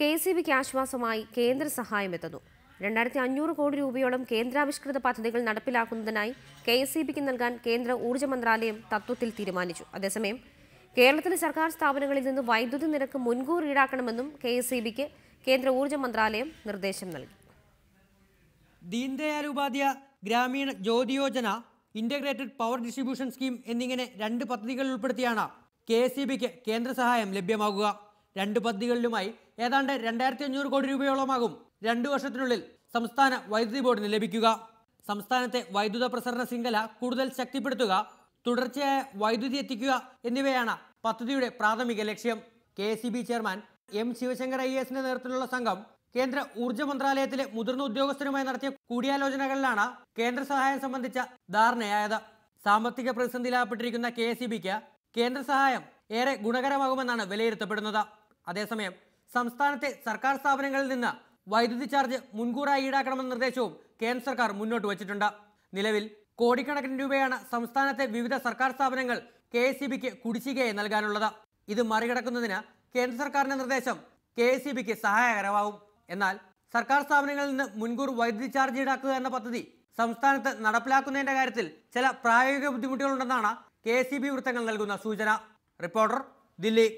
K C ബിക്ക് ആശ്വാസമായി കേന്ദ്ര സഹായം എത്തുന്നു. രണ്ടായിരത്തി അഞ്ഞൂറ് കോടി രൂപയോളം കേന്ദ്രാവിഷ്കൃത പദ്ധതികൾ നടപ്പിലാക്കുന്നതിനായി കെ എസ് ബിക്ക് നൽകാൻ കേന്ദ്ര ഊർജ മന്ത്രാലയം തത്വത്തിൽ തീരുമാനിച്ചു. അതേസമയം കേരളത്തിലെ സർക്കാർ സ്ഥാപനങ്ങളിൽ നിന്ന് വൈദ്യുതി നിരക്ക് മുൻകൂർ ഈടാക്കണമെന്നും കെ എസ് ബിക്ക് കേന്ദ്ര ഊർജ മന്ത്രാലയം നിർദ്ദേശം നൽകി. Deendayal Upadhyaya Grameen Jyoti Yojana integrated power distribution scheme എന്നിങ്ങനെ രണ്ട് പദ്ധതികൾ ഉൾപ്പെടുത്തിയാണ് കെ എസ് ബിക്ക് കേന്ദ്ര സഹായം ലഭ്യമാകുക. രണ്ട് പദ്ധതികളിലുമായി ഏതാണ്ട് രണ്ടായിരത്തി അഞ്ഞൂറ് കോടി രൂപയോളമാകും രണ്ടു വർഷത്തിനുള്ളിൽ സംസ്ഥാന വൈദ്യുതി ബോർഡിന് ലഭിക്കുക. സംസ്ഥാനത്തെ വൈദ്യുത പ്രസരണ ശൃംഖല കൂടുതൽ ശക്തിപ്പെടുത്തുക തുടർച്ചയായ വൈദ്യുതി എത്തിക്കുക എന്നിവയാണ് പദ്ധതിയുടെ പ്രാഥമിക ലക്ഷ്യം. K chairman M Sivasankar I എസിന്റെ നേതൃത്വത്തിലുള്ള സംഘം കേന്ദ്ര ഊർജ മന്ത്രാലയത്തിലെ മുതിർന്ന ഉദ്യോഗസ്ഥരുമായി നടത്തിയ കൂടിയാലോചനകളിലാണ് കേന്ദ്ര സഹായം സംബന്ധിച്ച ധാരണയായത്. സാമ്പത്തിക പ്രതിസന്ധിയിലാപ്പെട്ടിരിക്കുന്ന കെ കേന്ദ്ര സഹായം ഏറെ ഗുണകരമാകുമെന്നാണ് വിലയിരുത്തപ്പെടുന്നത്. അതേസമയം സംസ്ഥാനത്തെ സർക്കാർ സ്ഥാപനങ്ങളിൽ നിന്ന് വൈദ്യുതി ചാർജ് മുൻകൂറായി ഈടാക്കണമെന്ന നിർദ്ദേശവും കേന്ദ്ര സർക്കാർ മുന്നോട്ട് വച്ചിട്ടുണ്ട്. നിലവിൽ കോടിക്കണക്കിന് രൂപയാണ് സംസ്ഥാനത്തെ വിവിധ സർക്കാർ സ്ഥാപനങ്ങൾ കെ എസ് സി ബിക്ക് കുടിശ്ശികയായി നൽകാനുള്ളത്. ഇത് മറികടക്കുന്നതിന് കേന്ദ്ര സർക്കാരിന്റെ നിർദ്ദേശം കെ എസ് സി ബിക്ക് സഹായകരമാവും. എന്നാൽ സർക്കാർ സ്ഥാപനങ്ങളിൽ നിന്ന് മുൻകൂർ വൈദ്യുതി ചാർജ് ഈടാക്കുക എന്ന പദ്ധതി സംസ്ഥാനത്ത് നടപ്പിലാക്കുന്നതിന്റെ കാര്യത്തിൽ ചില പ്രായോഗിക ബുദ്ധിമുട്ടുകളുണ്ടെന്നാണ് കെ എസ് സി ബി വൃത്തങ്ങൾ നൽകുന്ന സൂചന. റിപ്പോർട്ടർ ദില്ലി.